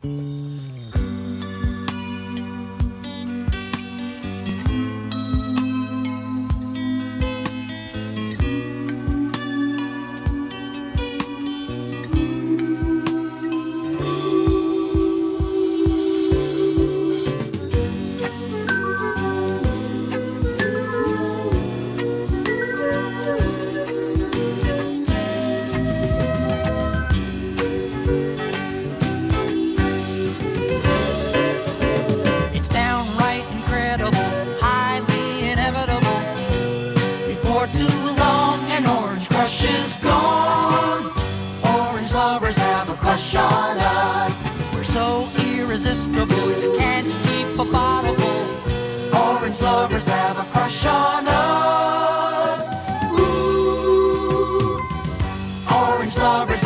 It's too long and Orange Crush is gone. Orange lovers have a crush on us. We're so irresistible, you can't keep a bottle full. Orange lovers have a crush on us. Ooh, orange lovers